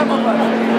Vamos,